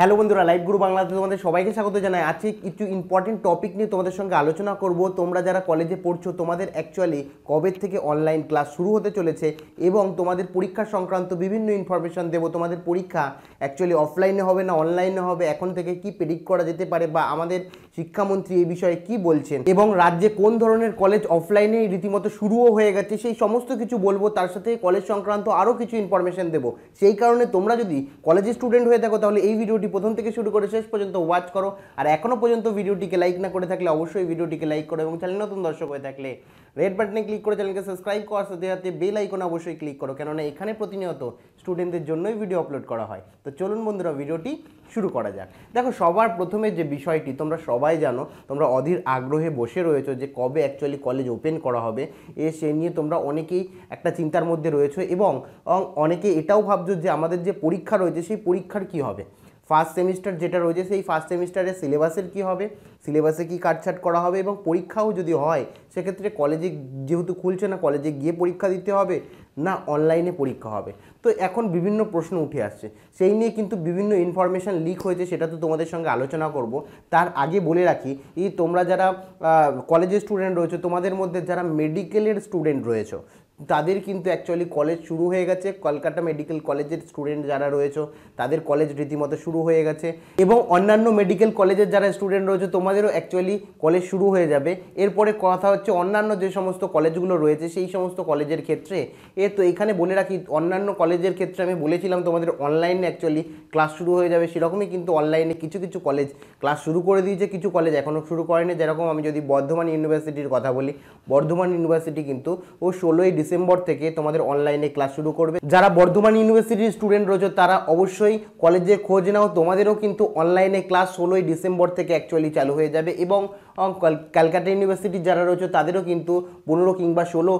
Hello বন্ধুরা, live গুরু বাংলাতে তোমাদের সবাইকে স্বাগত জানাই। আজকে কিছু ইম্পর্টেন্ট টপিক নিয়ে তোমাদের সঙ্গে আলোচনা করব। তোমরা যারা কলেজে পড়ছো, তোমাদের অ্যাকচুয়ালি কবে থেকে অনলাইন ক্লাস শুরু হতে চলেছে এবং তোমাদের পরীক্ষা সংক্রান্ত বিভিন্ন ইনফরমেশন দেবো। তোমাদের পরীক্ষা অ্যাকচুয়ালি অফলাইনে হবে না অনলাইনে হবে? এখন থেকে কি প্রেডিক্ট করা যেতে পারে বা আমাদের শিক্ষামন্ত্রী এই বিষয়ে কি বলছেন? এবং রাজ্যে কোন ধরনের কলেজ অফলাইনে রীতিমতো শুরুও হয়ে গেছে সেই সমস্ত কিছু বলব। তার সাথে কলেজ সংক্রান্ত আরও কিছু ইনফরমেশন দেবো। সেই কারণে তোমরা যদি কলেজের স্টুডেন্ট হয়ে থাকো, তাহলে এই ভিডিওটি প্রথম থেকে শুরু করে শেষ পর্যন্ত ওয়াচ করো। আর এখনও পর্যন্ত ভিডিওটিকে লাইক না করে থাকলে অবশ্যই ভিডিওটিকে লাইক করো এবং চ্যানেল নতুন দর্শক হয়ে থাকলে রেড বাটনে ক্লিক করে চ্যানেলকে সাবস্ক্রাইব করার সাথে সাথে বেল আইকনে অবশ্যই ক্লিক করো কেননা এখানে প্রতিনিয়ত স্টুডেন্টদের জন্যই ভিডিও আপলোড করা হয়। তো চলুন বন্ধুরা ভিডিওটি শুরু করা যাক। দেখো সবার প্রথমে যে বিষয়টি, তোমরা সবাই জানো, তোমরা অধীর আগ্রহে বসে রয়েছো যে কবে অ্যাকচুয়ালি কলেজ ওপেন করা হবে। এ সে নিয়ে তোমরা অনেকেই একটা চিন্তার মধ্যে রয়েছো এবং অনেকে এটাও ভাবছ যে আমাদের যে পরীক্ষা রয়েছে, সেই পরীক্ষার কি হবে? ফার্স্ট সেমিস্টার যেটা রয়েছে, সেই ফার্স্ট সেমিস্টারের সিলেবাসের কি হবে? সিলেবাসে কি কাটছাট করা হবে এবং পরীক্ষাও যদি হয়, সেক্ষেত্রে কলেজে যেহেতু খুলছে না কলেজে গিয়ে পরীক্ষা দিতে হবে না অনলাইনে পরীক্ষা হবে? তো এখন বিভিন্ন প্রশ্ন উঠে আসছে। সেই নিয়ে কিন্তু বিভিন্ন ইনফরমেশান লিক হয়েছে, সেটা তো তোমাদের সঙ্গে আলোচনা করব। তার আগে বলে রাখি, এই তোমরা যারা কলেজের স্টুডেন্ট রয়েছে, তোমাদের মধ্যে যারা মেডিকেলের স্টুডেন্ট রয়েছে তাদের কিন্তু অ্যাকচুয়ালি কলেজ শুরু হয়ে গেছে। কলকাতা মেডিকেল কলেজের স্টুডেন্ট যারা রয়েছে, তাদের কলেজ রীতিমতো শুরু হয়ে গেছে। এবং অন্যান্য মেডিকেল কলেজের যারা স্টুডেন্ট রয়েছে, তোমাদেরও অ্যাকচুয়ালি কলেজ শুরু হয়ে যাবে। এরপরে কথা হচ্ছে অন্যান্য যে সমস্ত কলেজগুলো রয়েছে, সেই সমস্ত কলেজের ক্ষেত্রে। এ তো এখানে বলে রাখি, অন্যান্য কলেজের ক্ষেত্রে আমি বলেছিলাম তোমাদের অনলাইনে অ্যাকচুয়ালি ক্লাস শুরু হয়ে যাবে। সেরকমই কিন্তু অনলাইনে কিছু কিছু কলেজ ক্লাস শুরু করে দিয়েছে। কিছু কলেজ এখনও শুরু করেনি। যেরকম আমি যদি বর্ধমান ইউনিভার্সিটির কথা বলি, বর্ধমান ইউনিভার্সিটি কিন্তু ও ষোলোই ডিসেম্বর থেকে তোমাদের অনলাইনে ক্লাস শুরু করবে। যারা বর্ধমান ইউনিভার্সিটির স্টুডেন্ট রয়েছে, তারা অবশ্যই কলেজে খোঁজ নাও। তোমাদেরও কিন্তু অনলাইনে ক্লাস ষোলোই ডিসেম্বর থেকে অ্যাকচুয়ালি চালু হয়ে যাবে এবং ক্যালকাটা ইউনিভার্সিটির যারা রয়েছে, তাদেরও কিন্তু পনেরো কিংবা ষোলো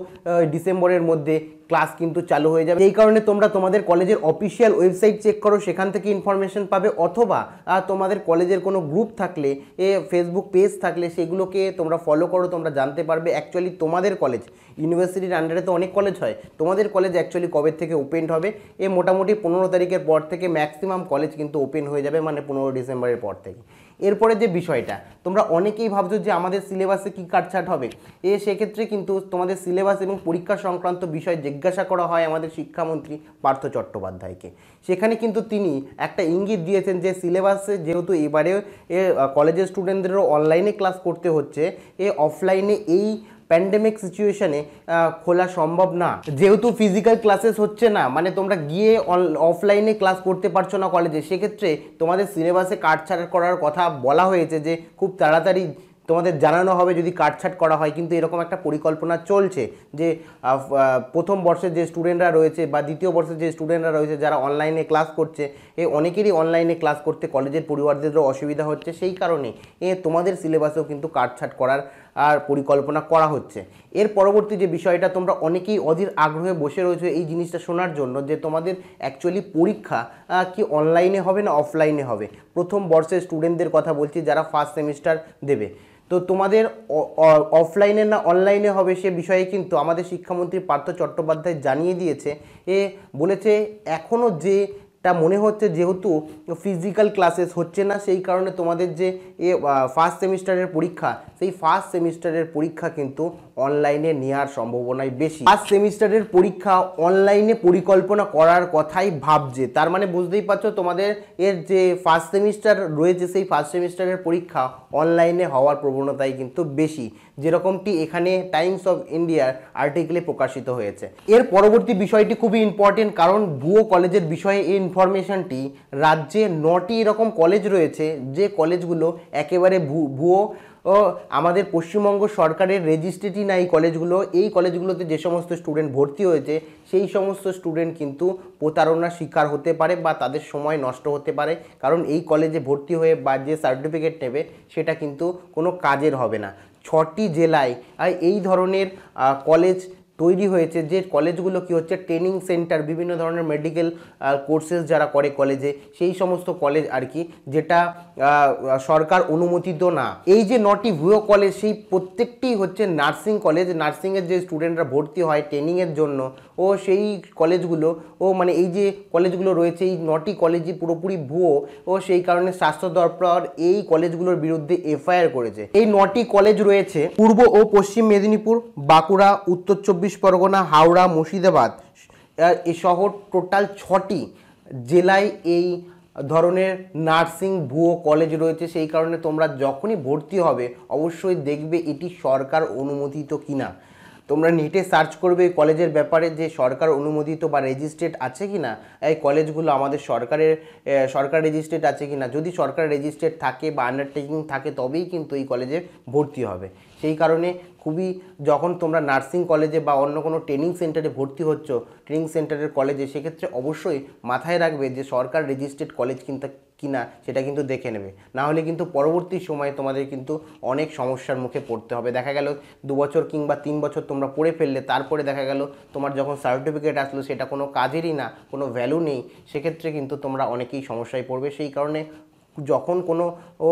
ডিসেম্বরের মধ্যে ক্লাস কিন্তু চালু হয়ে যাবে। এই কারণে তোমরা তোমাদের কলেজের অফিসিয়াল ওয়েবসাইট চেক করো, সেখান থেকে ইনফরমেশন পাবে, অথবা তোমাদের কলেজের কোনো গ্রুপ থাকলে, এ ফেসবুক পেজ থাকলে, সেগুলোকে তোমরা ফলো করো, তোমরা জানতে পারবে। অ্যাকচুয়ালি তোমাদের কলেজ ইউনিভার্সিটির আন্ডারে তো অনেক কলেজ হয়। তোমাদের কলেজ অ্যাকচুয়ালি কবে থেকে ওপেন হবে? এ মোটামুটি পনেরো তারিখের পর থেকে ম্যাক্সিমাম কলেজ কিন্তু ওপেন হয়ে যাবে মানে পনেরো ডিসেম্বরের পর থেকে। এরপরে যে বিষয়টা, তোমরা অনেকেই ভাবছ যে আমাদের সিলেবাসে কী কাটছাট হবে। এ সেক্ষেত্রে কিন্তু তোমাদের সিলেবাস এবং পরীক্ষা সংক্রান্ত বিষয় জিজ্ঞাসা করা হয় আমাদের শিক্ষামন্ত্রী পার্থ চট্টোপাধ্যায়কে। সেখানে কিন্তু তিনি একটা ইঙ্গিত দিয়েছেন যে সিলেবাসে যেহেতু এবারে এ কলেজের স্টুডেন্টদেরও অনলাইনে ক্লাস করতে হচ্ছে, এ অফলাইনে এই প্যান্ডেমিক সিচুয়েশনে খোলা সম্ভব না। যেহেতু ফিজিক্যাল ক্লাসেস হচ্ছে না মানে তোমরা গিয়ে অফলাইনে ক্লাস করতে পারছ না কলেজে সেক্ষেত্রে তোমাদের সিলেবাসে কাটছাড় করার কথা বলা হয়েছে যে, খুব তাড়াতাড়ি তোমাদের জানানো হবে যদি কাটছাট করা হয়, কিন্তু এরকম একটা পরিকল্পনা চলছে যে প্রথম বর্ষের যে স্টুডেন্টরা রয়েছে বা দ্বিতীয় বর্ষের যে স্টুডেন্টরা রয়েছে, যারা অনলাইনে ক্লাস করছে, এ অনেকেরই অনলাইনে ক্লাস করতে কলেজের পরিবারদেরও অসুবিধা হচ্ছে। সেই কারণে এ তোমাদের সিলেবাসেও কিন্তু কাটছাট করার আর পরিকল্পনা করা হচ্ছে। এর পরবর্তী যে বিষয়টা, তোমরা অনেকেই অধীর আগ্রহে বসে রয়েছে এই জিনিসটা শোনার জন্য যে তোমাদের অ্যাকচুয়ালি পরীক্ষা কি অনলাইনে হবে না অফলাইনে হবে। প্রথম বর্ষের স্টুডেন্টদের কথা বলছি যারা ফার্স্ট সেমিস্টার দেবে। তো তোমাদের অফলাইনে না অনলাইনে হবে সে বিষয়ে কিন্তু আমাদের শিক্ষামন্ত্রী পার্থ চট্টোপাধ্যায় জানিয়ে দিয়েছে। এ বলেছে এখনও যে টা মনে হচ্ছে যেহেতু ফিজিক্যাল ক্লাসেস হচ্ছে না, সেই কারণে তোমাদের যে এ ফার্স্ট সেমিস্টারের পরীক্ষা, সেই ফার্স্ট সেমিস্টারের পরীক্ষা কিন্তু অনলাইনে নেওয়ার সম্ভাবনাই বেশি। ফার্স্ট সেমিস্টারের পরীক্ষা অনলাইনে পরিকল্পনা করার কথাই ভাবছে। তার মানে বুঝতেই পারছ তোমাদের এর যে ফার্স্ট সেমিস্টার রয়েছে, সেই ফার্স্ট সেমিস্টারের পরীক্ষা অনলাইনে হওয়ার প্রবণতাই কিন্তু বেশি। যেরকমটি এখানে টাইমস অফ ইন্ডিয়ার আর্টিকেলে প্রকাশিত হয়েছে। এর পরবর্তী বিষয়টি খুবই ইম্পর্টেন্ট কারণ ভুয়ো কলেজের বিষয়ে এই ইনফরমেশনটি রাজ্যে নটি এরকম কলেজ রয়েছে, যে কলেজগুলো একেবারে ভুয়ো, ও, আমাদের পশ্চিমবঙ্গ সরকারের রেজিস্ট্রেটি নাই কলেজগুলো এই কলেজগুলোতে যে সমস্ত স্টুডেন্ট ভর্তি হয়েছে, সেই সমস্ত স্টুডেন্ট কিন্তু প্রতারণার শিকার হতে পারে বা তাদের সময় নষ্ট হতে পারে। কারণ এই কলেজে ভর্তি হয়ে বা যে সার্টিফিকেট নেবে, সেটা কিন্তু কোনো কাজের হবে না। ছটি জেলায় এই ধরনের কলেজ তৈরি হয়েছে যে কলেজগুলো কি হচ্ছে ট্রেনিং সেন্টার বিভিন্ন ধরনের মেডিকেল কোর্সেস যারা করে কলেজে, সেই সমস্ত কলেজ আর কি, যেটা সরকার অনুমোদিত না। এই যে নটি ভুয়ো কলেজ, সেই প্রত্যেকটি হচ্ছে নার্সিং কলেজ নার্সিংয়ের যে স্টুডেন্টরা ভর্তি হয় ট্রেনিংয়ের জন্য, ও সেই কলেজগুলো, ও মানে এই যে কলেজগুলো রয়েছে, এই নটি কলেজই পুরোপুরি ভুয়ো, ও সেই কারণে স্বাস্থ্য দপ্তর এই কলেজগুলোর বিরুদ্ধে এফআইআর করেছে। এই নটি কলেজ রয়েছে পূর্ব ও পশ্চিম মেদিনীপুর, বাঁকুড়া, উত্তর চব্বিশ পরগনা, হাওড়া, মুর্শিদাবাদ এই শহর টোটাল ছটি জেলায় এই ধরনের নার্সিং ভুয়ো কলেজ রয়েছে। সেই কারণে তোমরা যখনই ভর্তি হবে, অবশ্যই দেখবে এটি সরকার অনুমোদিত কিনা। তোমরা নেটে সার্চ করবে এই কলেজের ব্যাপারে যে সরকার অনুমোদিত বা রেজিস্ট্রেড আছে কি না এই কলেজগুলো আমাদের সরকারের সরকার রেজিস্ট্রেড আছে কি না যদি সরকার রেজিস্ট্রেড থাকে বা আন্ডারটেকিং থাকে, তবেই কিন্তু এই কলেজে ভর্তি হবে। সেই কারণে খুবই যখন তোমরা নার্সিং কলেজে বা অন্য কোনো ট্রেনিং সেন্টারে ভর্তি হচ্ছ, ট্রেনিং সেন্টারের কলেজে, সেক্ষেত্রে অবশ্যই মাথায় রাখবে যে সরকার রেজিস্ট্রেড কলেজ কিন্তু, কিনা সেটা কিন্তু দেখে নেবে। না হলে কিন্তু পরবর্তী সময়ে তোমাদের কিন্তু অনেক সমস্যার মুখে পড়তে হবে। দেখা গেল দু বছর কিংবা তিন বছর তোমরা পড়ে ফেললে, তারপরে দেখা গেল তোমার যখন সার্টিফিকেট আসলো, সেটা কোনো কাজেরই না, কোনো ভ্যালু নেই, সেক্ষেত্রে কিন্তু তোমরা অনেকেই সমস্যায় পড়বে। সেই কারণে যখন কোনো ও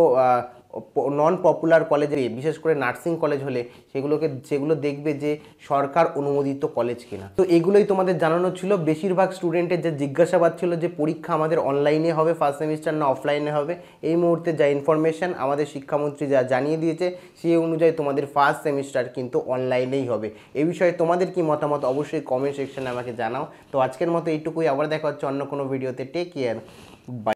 নন পপুলার কলেজে বিশেষ করে নার্সিং কলেজ হলে, সেগুলোকে, সেগুলো দেখবে যে সরকার অনুমোদিত কলেজ কিনা। তো এগুলোই তোমাদের জানানো ছিল। বেশিরভাগ স্টুডেন্টের যে জিজ্ঞাসাবাদ ছিল যে পরীক্ষা আমাদের অনলাইনে হবে ফার্স্ট সেমিস্টার না অফলাইনে হবে, এই মুহূর্তে যা ইনফরমেশন আমাদের শিক্ষামন্ত্রী যা জানিয়ে দিয়েছে, সেই অনুযায়ী তোমাদের ফার্স্ট সেমিস্টার কিন্তু অনলাইনেই হবে। এই বিষয়ে তোমাদের কি মতামত অবশ্যই কমেন্ট সেকশনে আমাকে জানাও। তো আজকের মতো এইটুকুই। আবার দেখা হচ্ছে অন্য কোনো ভিডিওতে টেক কেয়ার বাই